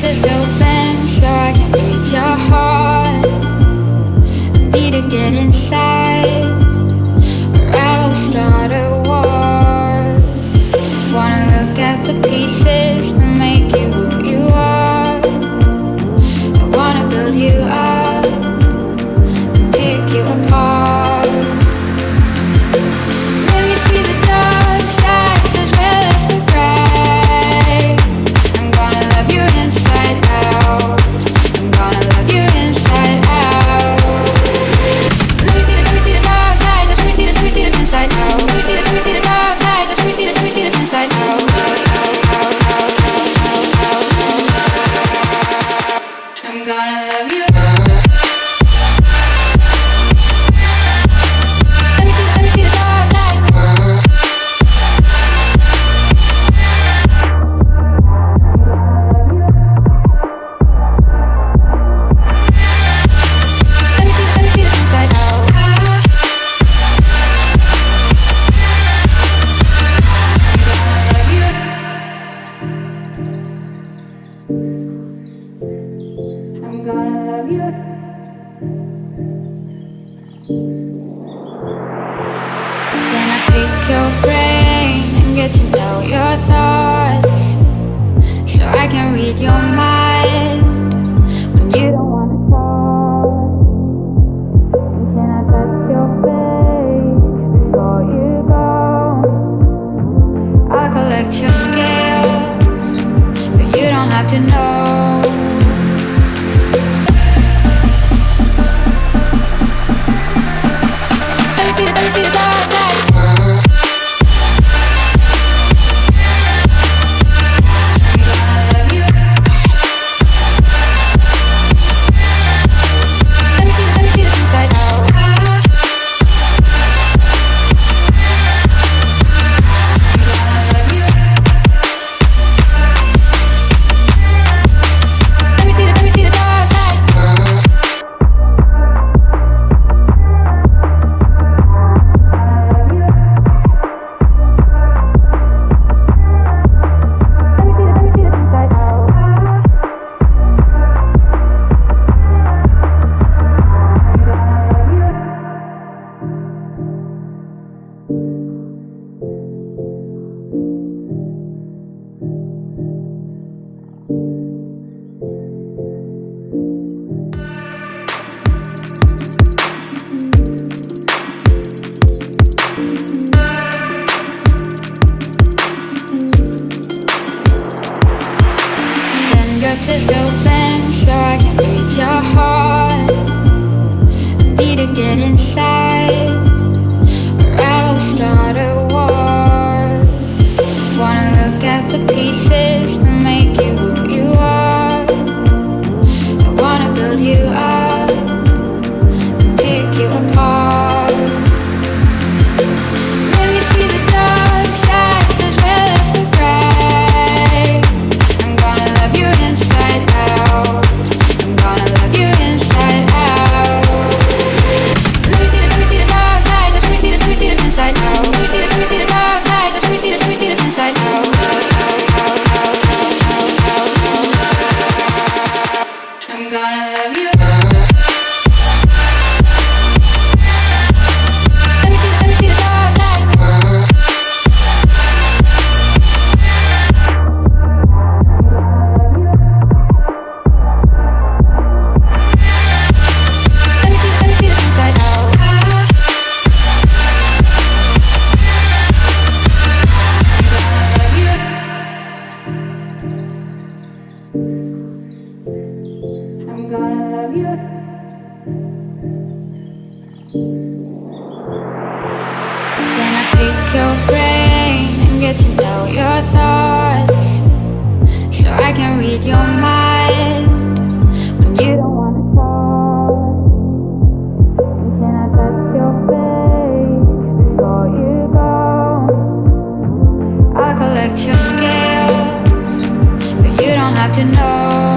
just open so I can reach your heart. I need to get inside. read your mind when you don't wanna talk? And can I touch your face before you go? I collect your scales, but you don't have to know. the pieces. your brain and get to know your thoughts. So I can read your mind when you don't wanna talk. And can I touch your face before you go? I collect your scales, but you don't have to know.